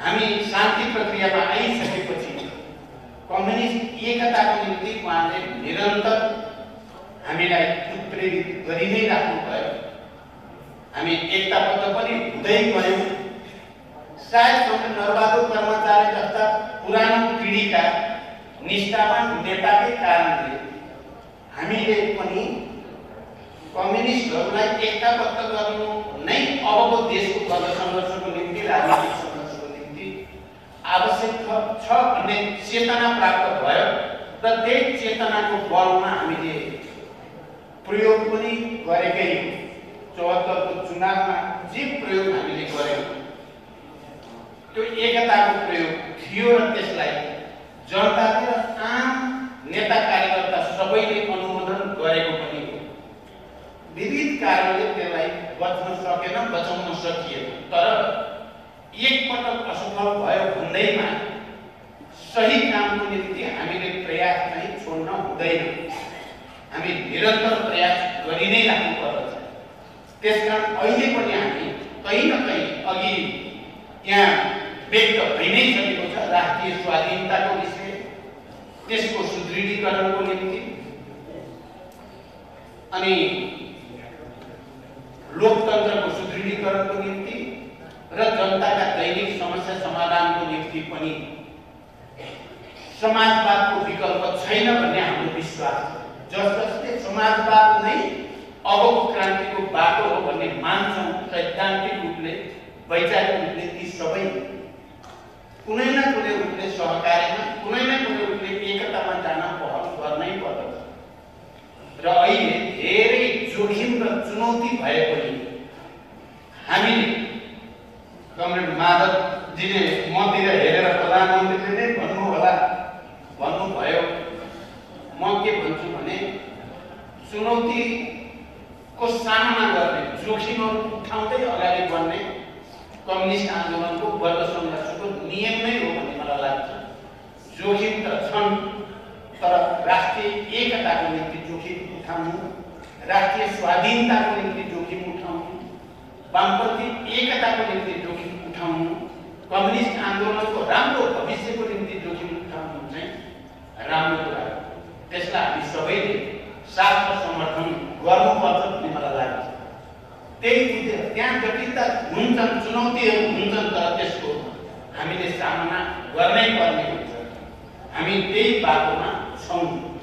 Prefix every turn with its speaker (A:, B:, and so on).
A: हामी शान्ति प्रक्रियामा आइसकेपछि कम्युनिस्ट एकताको निम्ति उहाँले निरन्तर हामीलाई उत्प्रेरित गरि नै राख्नुभयो। हामी एकताबद्ध पनि हुँदै गयौँ। सायद नरबहादुर कर्मचारी जस्ता पुरानो पिँढीका निष्ठावान नेताकै कारणले हामीले पनि कम्युनिस्टहरूलाई एकताबद्ध गर्नु नै अबको देशको गत सङ्घर्षको निम्ति आवश्यक छ- भन्ने चेतना प्राप्त भयो र त्यही चेतनाको बलमा हामीले प्रयोग पनि गरेकै चौहत्तरको चुनावमा जे प्रयोग हामीले गऱ्यौँ त्यो एकताको प्रयोग थियो र त्यसलाई जनताले र आम नेता कार्यकर्ता सबैले अनुमोदन गरेको पनि हो। विविध कारणले त्यसलाई बच्न सकेन बचाउन सकिएन। तर एकपटक असफल भयो भन्दैमा सही कामको निम्ति हामीले प्रयास चाहिँ छोड्न हुँदैन। हामी निरन्तर प्रयास गरि नै राख्नु पर्दछ त्यसकारण अहिले पनि हामी कहीँ न कहीँ अघि यहाँ व्यक्त भइ नै सकेको छ राष्ट्रिय स्वाधीनताको विषय त्यसको सुदृढीकरणको निम्ति। अनि लोकतन्त्रको सुदृढीकरणको निम्ति र जनताका दैनिक समस्या समाधानको निम्ति पनि समाजवादको विकल्प छैन भन्ने हाम्रो विश्वास छ। जस जसले समाजवाद नै अबको क्रान्तिको बाटो हो भन्ने मान्छौँ सैद्धान्तिक रूपले वैचारिक रूपले ती सबै कुनै न कुनै रूपले सहकार्यमा कुनै न कुनै रूपले एकतामा जान पहल गर्नै पर्दछ। र अहिले धेरै जोखिम र चुनौती भए पनि हामीले कमरेड माधवजीले मतिर म के भन्छु भने चुनौतीको सामना गर्ने जोखिमहरू उठाउँदै अगाडि बढ्ने कम्युनिस्ट आन्दोलनको वर्ग सङ्घर्षको नियम नै हो भन्ने मलाई लाग्छ जोखिम त छन् तर राष्ट्रिय एकताको निम्ति जोखिम उठाउनु राष्ट्रिय स्वाधीनताको निम्ति जोखिम उठाउनु वामपन्थी एकताको निम्ति जोखिम उठाउनु कम्युनिस्ट आन्दोलनको राम्रो भविष्यको निम्ति जोखिम उठाउनु चाहिँ राम्रो कुरा हो त्यसलाई हामी सबैले साथ र समर्थन गर्नुपर्छ भन्ने मलाई लाग्छ त्यही बुझेर त्यहाँ जटिलता हुन्छन् चुनौतीहरू हुन्छन् तर त्यसको हामीले सामना गर्नै पर्ने हुन्छ। हामी त्यही बाटोमा छौँ।